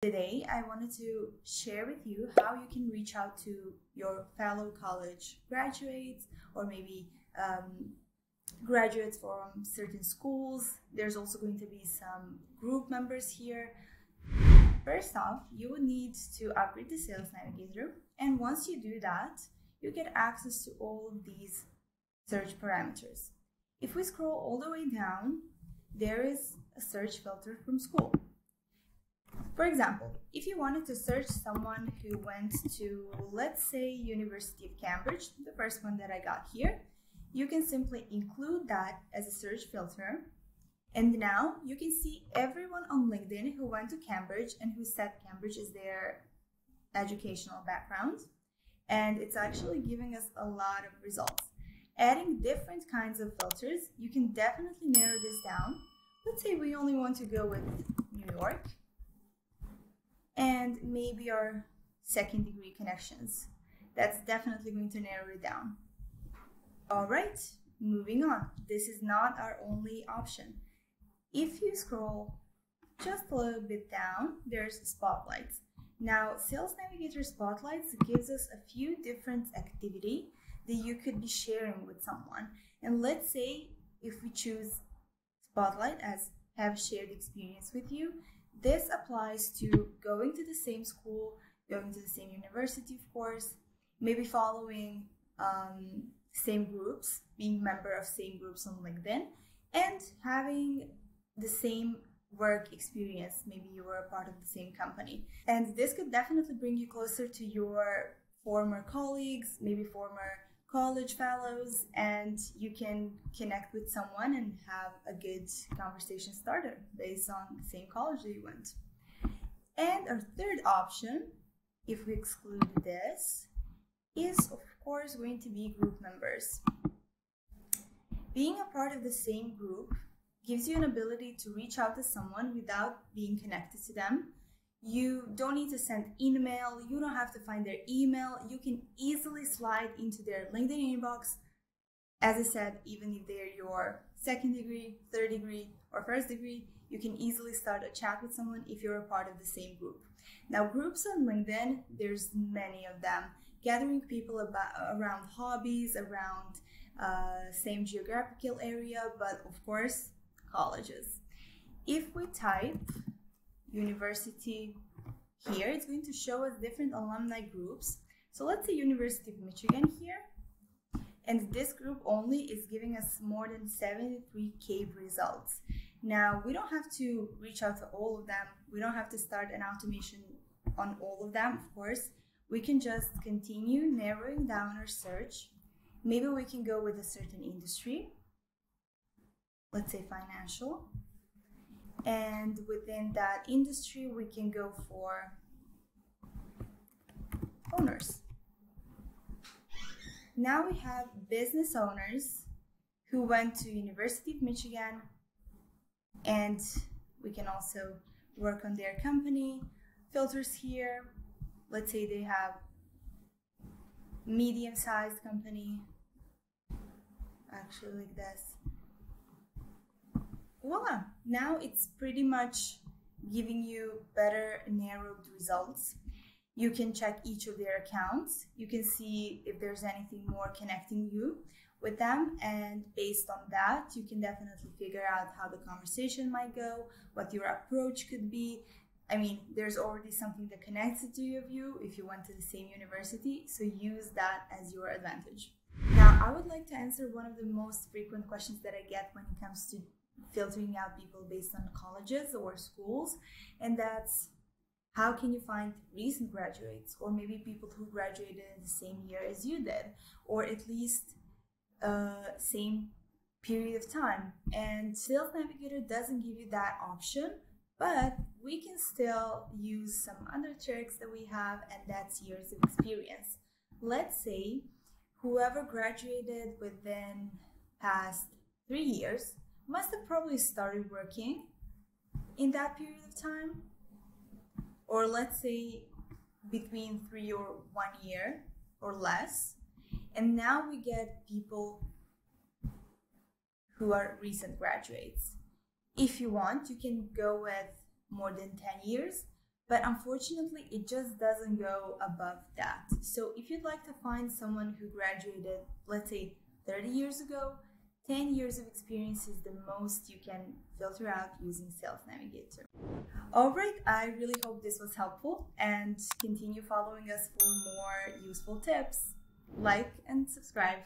Today, I wanted to share with you how you can reach out to your fellow college graduates or maybe um, graduates from certain schools. There's also going to be some group members here. First off, you will need to upgrade the Sales Navigator, and once you do that, you get access to all of these search parameters. If we scroll all the way down, there is a search filter from school. For example, if you wanted to search someone who went to, let's say, University of Cambridge, the first one that I got here, you can simply include that as a search filter. And now you can see everyone on LinkedIn who went to Cambridge and who said Cambridge is their educational background. And it's actually giving us a lot of results. Adding different kinds of filters, you can definitely narrow this down. Let's say we only want to go with New York and maybe our second degree connections. That's definitely going to narrow it down. All right, moving on. This is not our only option. If you scroll just a little bit down, there's spotlights. Now, Sales Navigator Spotlights gives us a few different activity that you could be sharing with someone. And let's say if we choose Spotlight as have shared experience with you, this applies to going to the same school, going to the same university, of course, maybe following um, same groups, being member of same groups on LinkedIn, and having the same work experience. Maybe you were a part of the same company. And this could definitely bring you closer to your former colleagues, maybe former college fellows and you can connect with someone and have a good conversation starter based on the same college that you went. And our third option, if we exclude this, is of course going to be group members. Being a part of the same group gives you an ability to reach out to someone without being connected to them you don't need to send email. You don't have to find their email. You can easily slide into their LinkedIn inbox. As I said, even if they're your second degree, third degree, or first degree, you can easily start a chat with someone if you're a part of the same group. Now, groups on LinkedIn, there's many of them, gathering people about around hobbies, around uh, same geographical area, but of course, colleges. If we type university here, it's going to show us different alumni groups. So let's say University of Michigan here. And this group only is giving us more than 73k results. Now, we don't have to reach out to all of them. We don't have to start an automation on all of them, of course. We can just continue narrowing down our search. Maybe we can go with a certain industry. Let's say financial and within that industry we can go for owners. Now we have business owners who went to university of michigan and we can also work on their company filters here. Let's say they have medium sized company actually like this voila, now it's pretty much giving you better narrowed results. You can check each of their accounts. You can see if there's anything more connecting you with them. And based on that, you can definitely figure out how the conversation might go, what your approach could be. I mean, there's already something that connects the two of you if you went to the same university. So use that as your advantage. Now, I would like to answer one of the most frequent questions that I get when it comes to filtering out people based on colleges or schools and that's how can you find recent graduates or maybe people who graduated in the same year as you did or at least uh, same period of time. And sales navigator doesn't give you that option but we can still use some other tricks that we have and that's years of experience. Let's say whoever graduated within past three years must have probably started working in that period of time. Or let's say between three or one year or less. And now we get people who are recent graduates. If you want you can go with more than 10 years But unfortunately, it just doesn't go above that. So if you'd like to find someone who graduated, let's say 30 years ago, 10 years of experience is the most you can filter out using Sales Navigator. All right, I really hope this was helpful and continue following us for more useful tips. Like and subscribe.